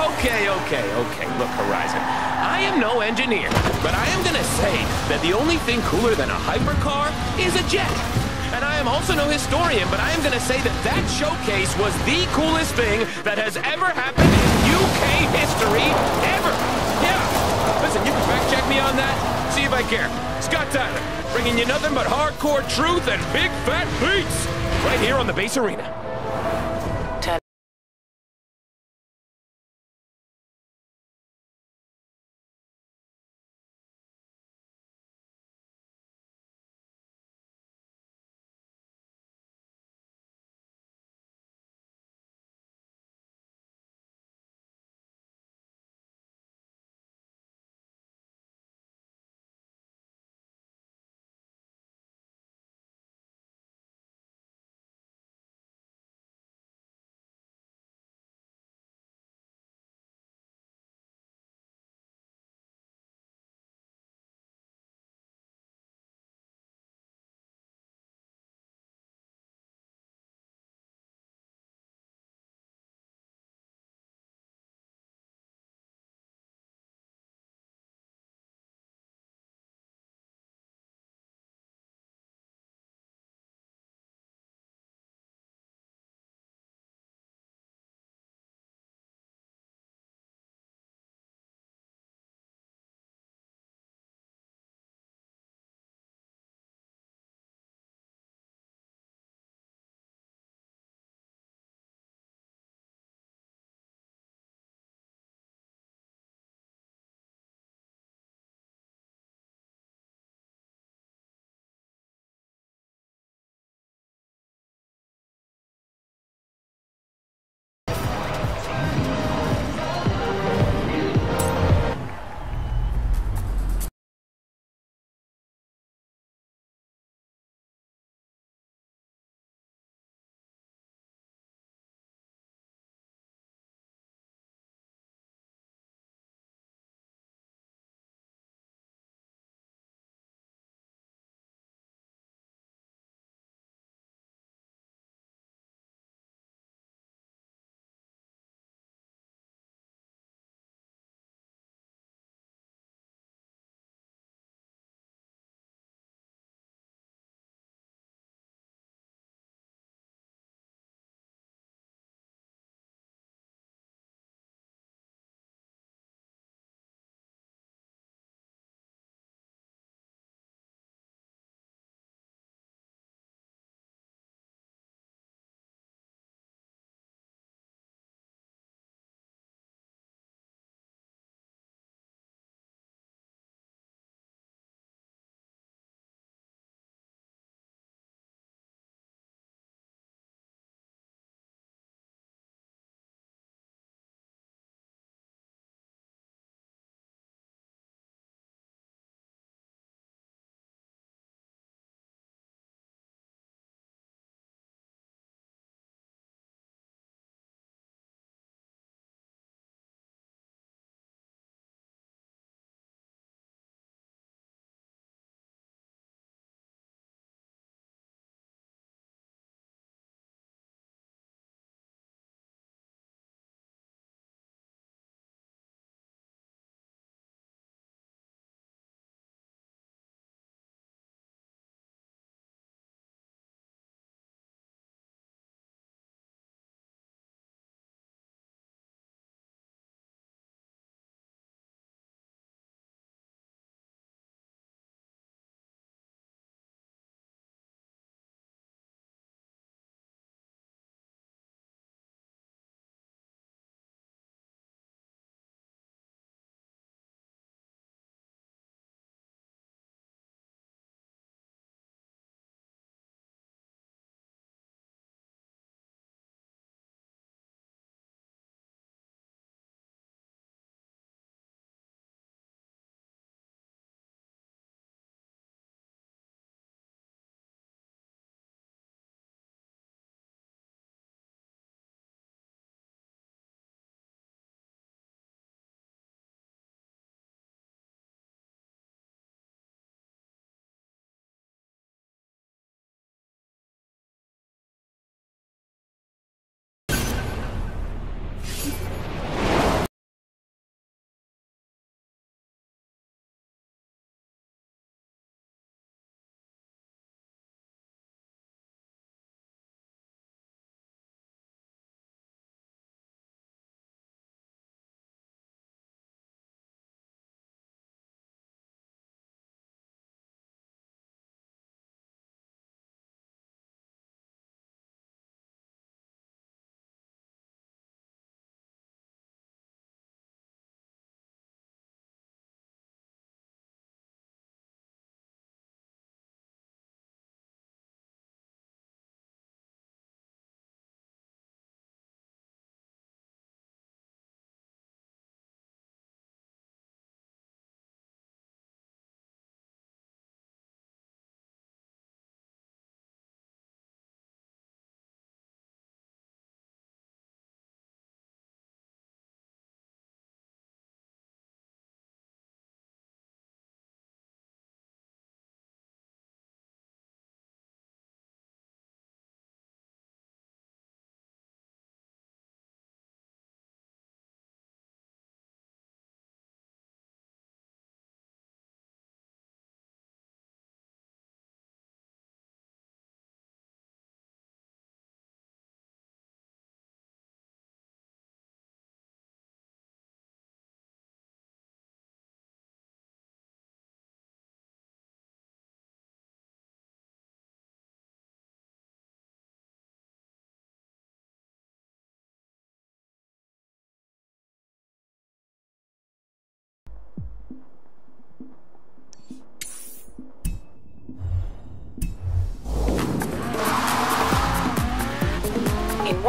Okay, okay, okay. Look, Horizon. I am no engineer, but I am gonna say that the only thing cooler than a hypercar is a jet. And I am also no historian, but I am gonna say that that showcase was the coolest thing that has ever happened in UK history, ever. Yeah. Listen, you can fact check me on that. See if I care. Scott Tyler, bringing you nothing but hardcore truth and big fat beats. Right here on the Bass Arena.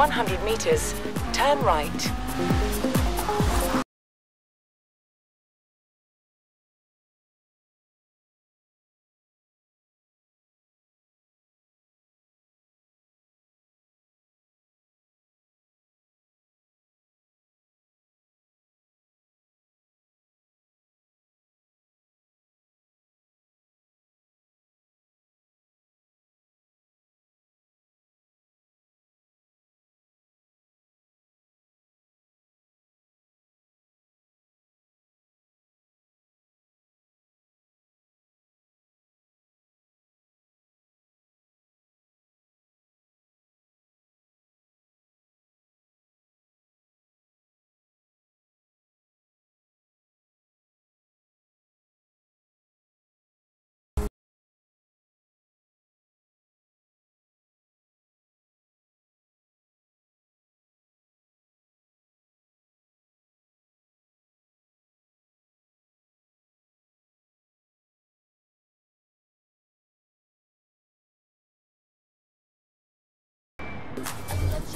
100 meters. Turn right.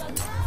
Yeah.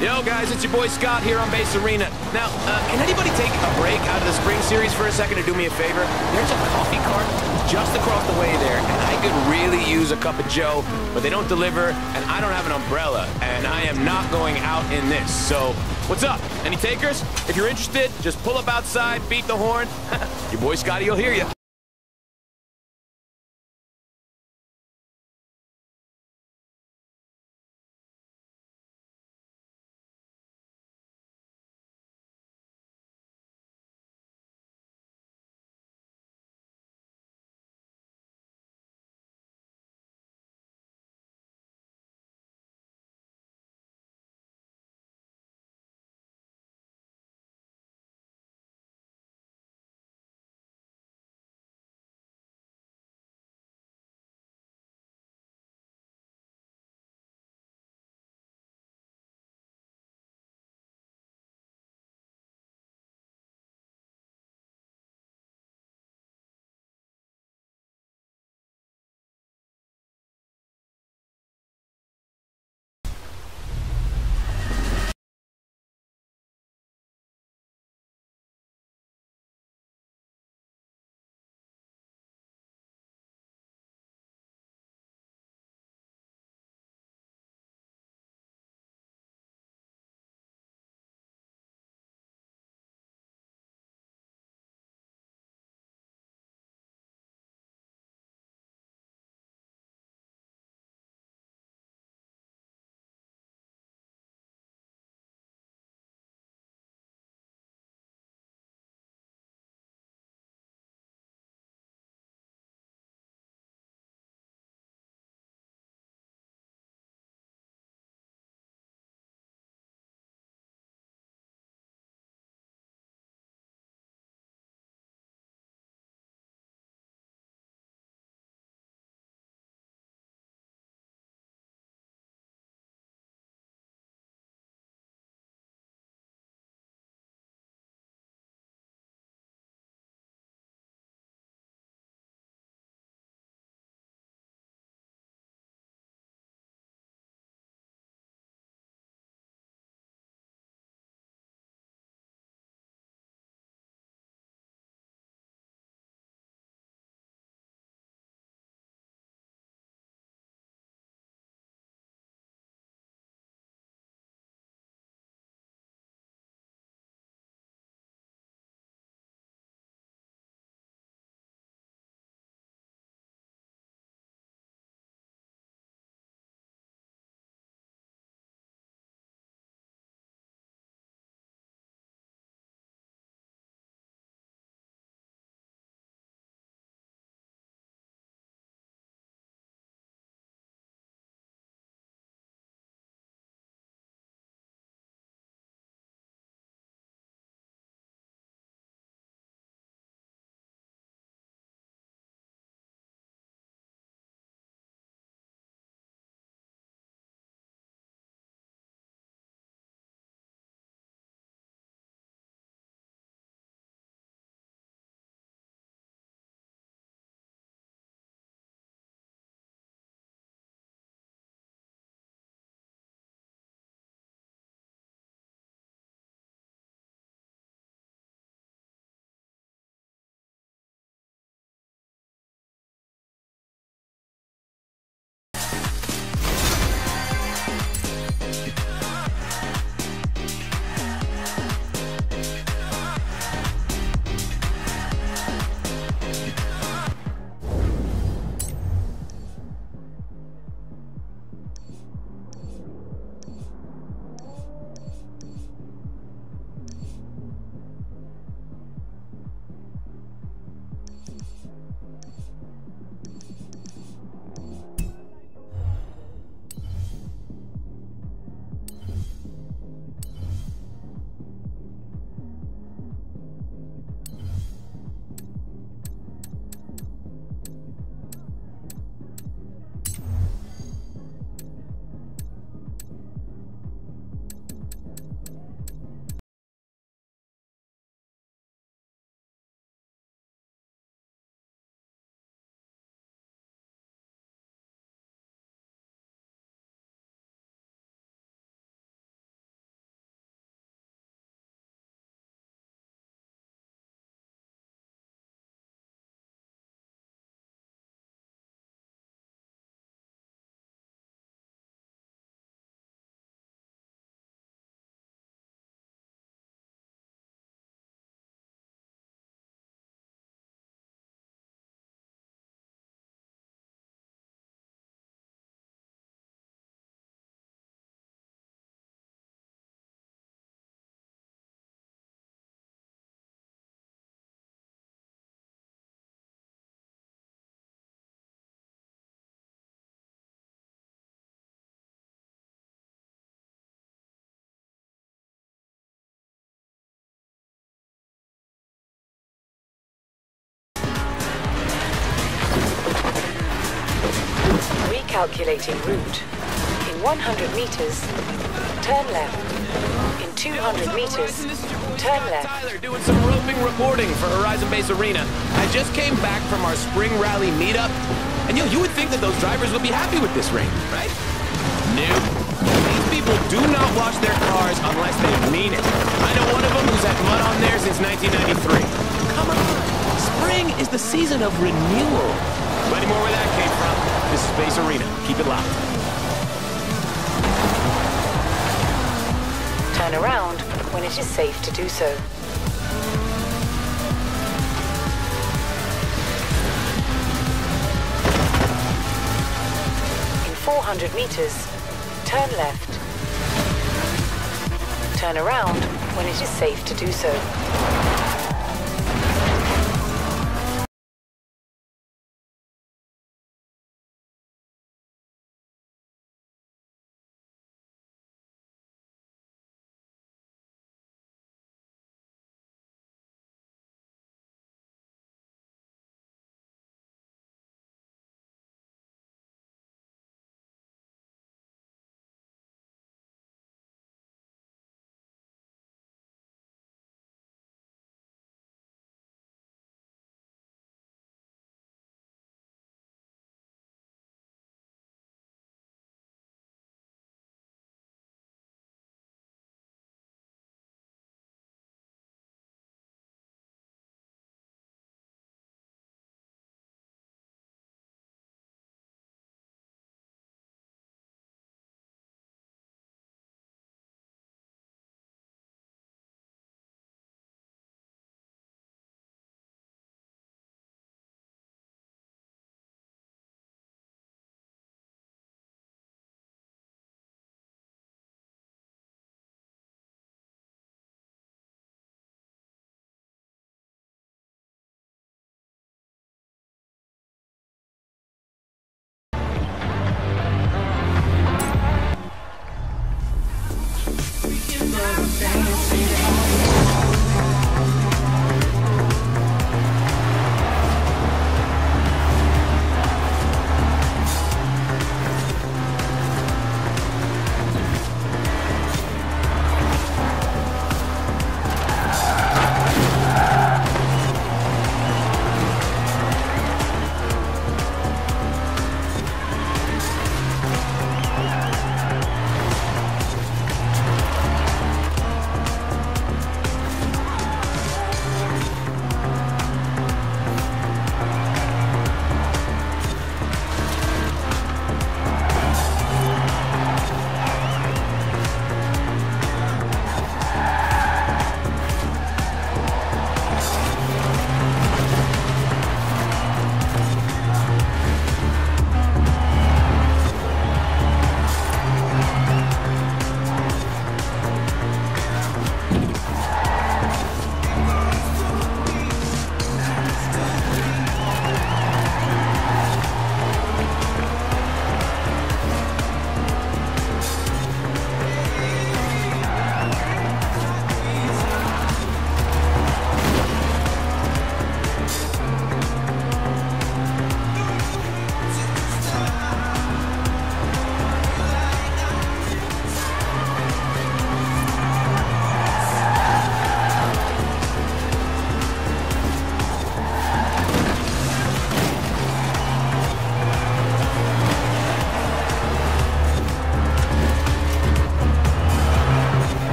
Yo, guys, it's your boy Scott here on Bass Arena. Now, uh, can anybody take a break out of the Spring Series for a second to do me a favor? There's a coffee cart just across the way there, and I could really use a cup of joe, but they don't deliver, and I don't have an umbrella, and I am not going out in this. So, what's up? Any takers? If you're interested, just pull up outside, beat the horn. your boy Scotty will hear you. Calculating route. In 100 meters, turn left. In 200 meters, turn left. Tyler doing some roping reporting for Horizon Bass Arena. I just came back from our spring rally meetup, and you know, you would think that those drivers would be happy with this rain, right? Nope. These people do not wash their cars unless they mean it. I know one of them who's had mud on there since 1993. Come on. Spring is the season of renewal. Plenty more where that came from. Space Arena. Keep it locked. Turn around when it is safe to do so. In 400 meters, turn left. Turn around when it is safe to do so.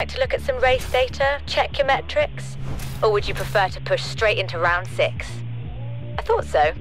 Like to look at some race data, check your metrics? Or would you prefer to push straight into round six? I thought so.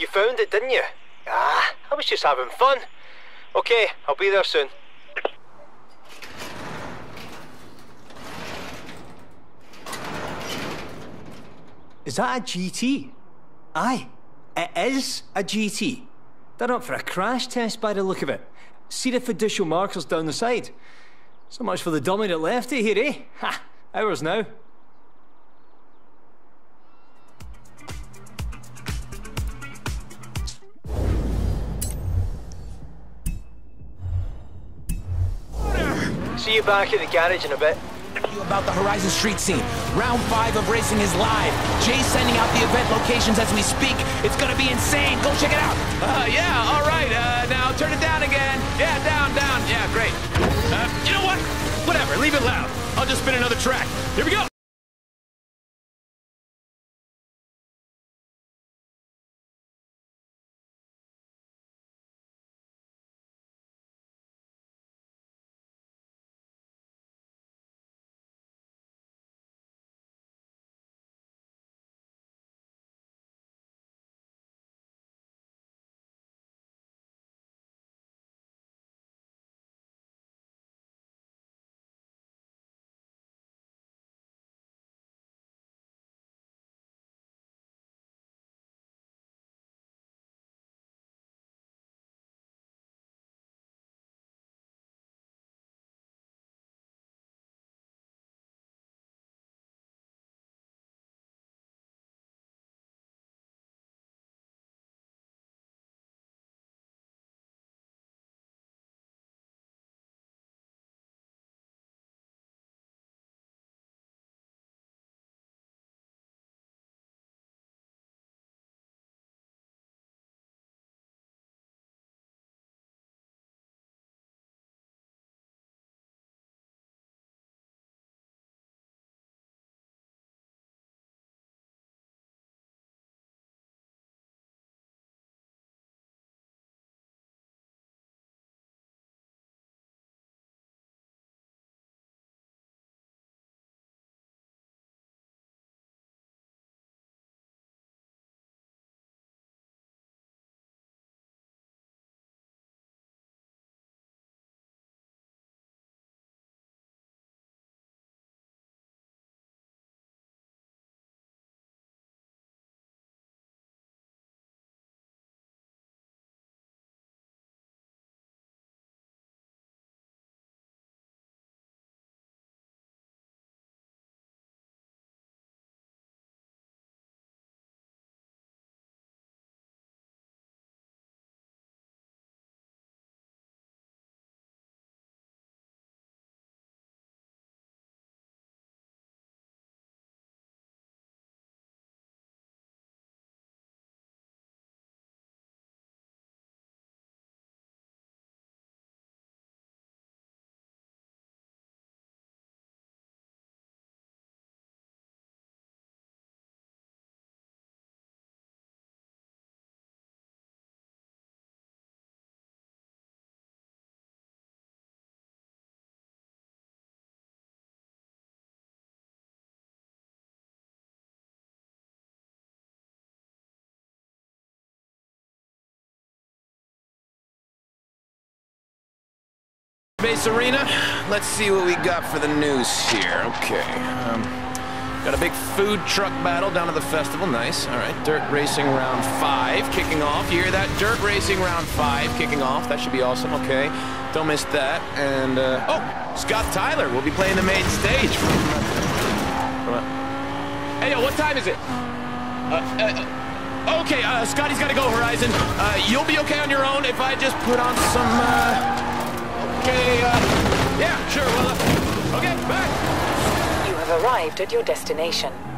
You found it, didn't you? Ah, I was just having fun. Okay, I'll be there soon. Is that a GT? Aye, it is a GT. They're up for a crash test by the look of it. See the fiducial markers down the side? So much for the dummy that left it here, eh? Ha! Ours now. See you back at the garage in a bit. You about the Horizon Street scene. Round five of racing is live. Jay's sending out the event locations as we speak. It's gonna be insane. Go check it out. Uh, yeah, all right. Uh, now turn it down again. Yeah, down, down. Yeah, great. Uh, you know what? Whatever. Leave it loud. I'll just spin another track. Here we go. Bass Arena. Let's see what we got for the news here. Okay. Um, got a big food truck battle down at the festival. Nice. All right. Dirt Racing Round 5 kicking off. You hear that? Dirt Racing Round 5 kicking off. That should be awesome. Okay. Don't miss that. And, uh, oh, Scott Tyler will be playing the main stage. Hey, yo, what time is it? Uh, uh, okay, uh, Scotty's got to go, Horizon. Uh, you'll be okay on your own if I just put on some, uh, Okay, uh, yeah, sure, well, uh, okay. You have arrived at your destination.